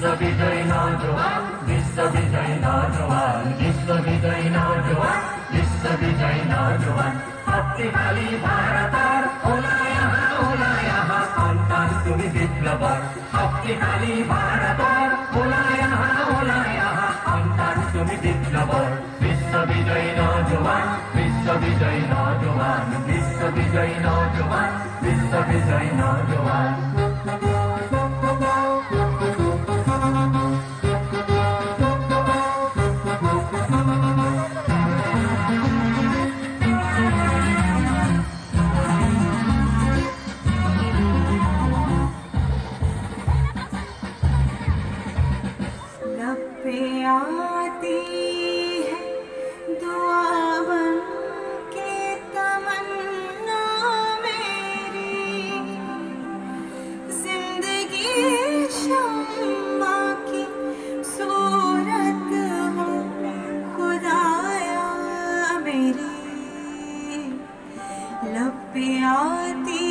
विजय विश्व विजय नौजवान विश्व विजय नौजवान विश्व विजय नौजवान शक्तिशाली भारतार होला यहाँ होला यहाँ सन्तान তুমি বিপ্লবার শক্তিশালী ভারতার होला यहाँ होला यहाँ সন্তান তুমি বিপ্লবার বিশ্ব বিজয় पे आती है। दुआ बन के तमन्ना मेरी। ज़िंदगी शम्मा की सूरत हो खुदाया मेरी। लप पे आती